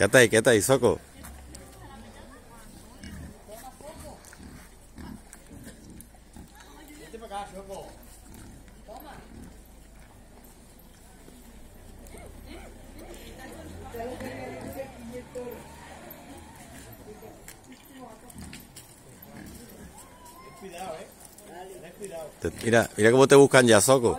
Quédate ahí, quédate ahí, Soco. Mira, mira cómo te buscan ya, Soco.